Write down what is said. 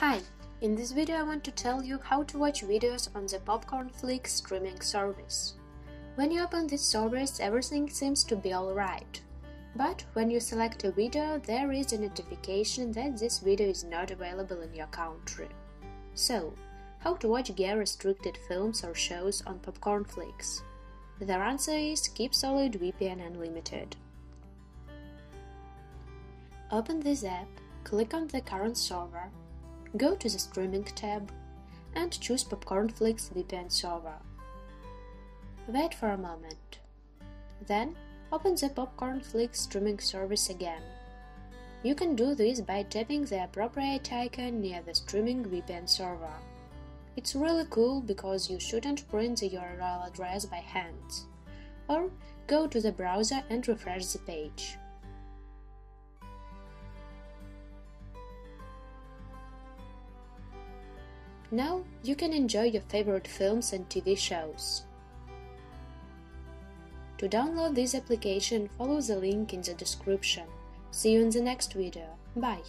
Hi, in this video I want to tell you how to watch videos on the Popcornflix streaming service. When you open this service everything seems to be alright. But when you select a video there is a notification that this video is not available in your country. So, how to watch geo-restricted films or shows on Popcornflix? The answer is KeepSolid VPN Unlimited. Open this app, click on the current server, go to the Streaming tab and choose Popcorn Popcornflix VPN server. Wait for a moment. Then open the Popcorn Popcornflix streaming service again. You can do this by tapping the appropriate icon near the streaming VPN server. It's really cool because you shouldn't print the URL address by hand. Or go to the browser and refresh the page. Now you can enjoy your favorite films and TV shows. To download this application, follow the link in the description. See you in the next video. Bye!